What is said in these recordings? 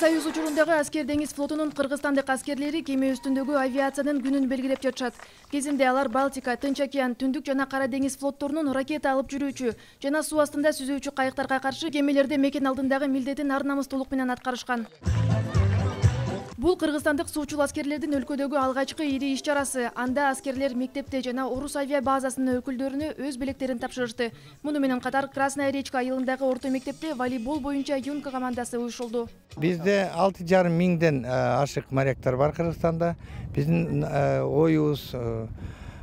союз учурундагы аскер деңиз флотунун кыргызстандык аскерлери кеме үстүндөгү авиациянын күнүн белгилеп жатышат. Кезинде алар балтика тынч океан түндүк жана кара деңиз флотторунун ракета алып жүрүүчү жана суу астында сүзүүчү кайыктарга каршы кемелерде мекен алдындагы милдетин ар намыстуулук менен аткарышкан бул кыргызстандык суучул аскерлердин өлкөдөгү алгачкы ири иш чарасы. Анда аскерлер мектепте жана орус авиа базасынын өкүлдөрүнө өз белектерин тапшырышты. Муну менен катар красная речка айылындагы орто мектепте волейбол боюнча юнка командасы уюшулду. Бизде алты жарым миңден ашык моряктар бар кыргызстанда. Биздин оюбуз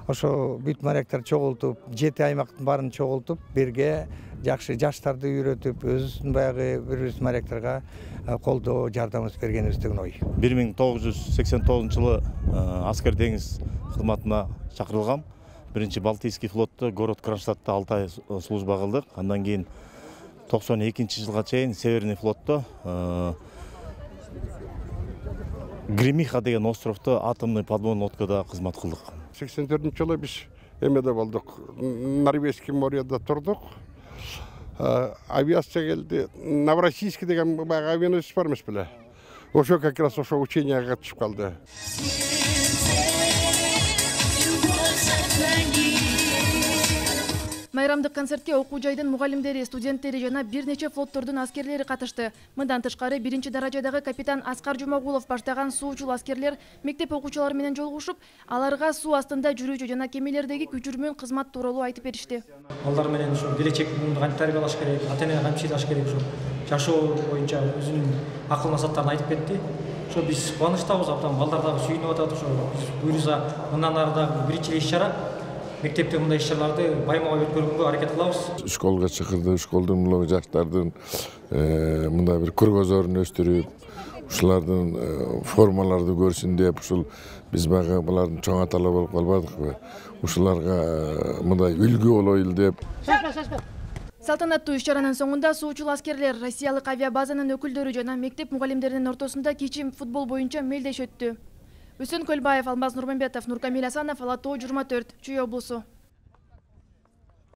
ошо бүт моряктарды чогултуп жети аймактын баарын чогултуп бирге жакшы жаштарды үйрөтүп өзүбүздүн баягы бири бирибиздин моряктарга колдоо жардамыбызды бергенибиз деген ой бир миң тогуз жүз сексен тогузунчу жылы аскер деңиз кызматына чакырылгам биринчи балтийский флотто город кронштадтта алты ай служба кылдык андан кийин токсон экинчи жылга чейин северный флотто гремиха деген островдо атомный подводный лодкада кызмат кылдык сексен төртүнчү жылы биз эмеде болдук норвежский морьеда турдук авиация келди новороссийский деген баягы авианосец бар эмес беле ошо как раз ошо ученияга катышып калды майрамдык концертке окуу жайдын мугалимдери студенттери жана бир нече флоттордун аскерлери катышты. Мындан тышкары биринчи даражадагы капитан аскар жумагулов баштаган суучул аскерлер мектеп окуучулары менен жолугушуп аларга суу астында жүрүүчү жана кемелердеги күчүрмөн кызмат тууралуу айтып беришти. Балдар менен ушу келечек буунду кантип тарбиялаш керек ата энеге кантип чыдаш керек ушу жашоо боюнча өзүнүн акыл насааттарын айтып кетти. Ошо биз кубанычтабыз абдан балдар дагы сүйүнүп атат ошо биз буюрса мындан ары дагы эле иш чара. Мектепте мындай иш чараларды байма бай өткөргөнгө аракет кылабыз школго чакырдык школдун мына жаштардын мындай бир кругозорун өстүрүп ушулардын формаларды көрсүн деп ушул биз баягы булардын чоң аталары болуп калбадыкпы ушуларга мындай үлгү болойлу деп. Салтанаттуу иш чаранын соңунда суучул аскерлер россиялык авиабазанын өкүлдөрү жана мектеп мугалимдеринин ортосунда кичи футбол боюнча мелдеш өттү үсүн көлбаев алмаз нурмамбетов нуркамил асанов ала тоо жыйырма төрт чүй облусу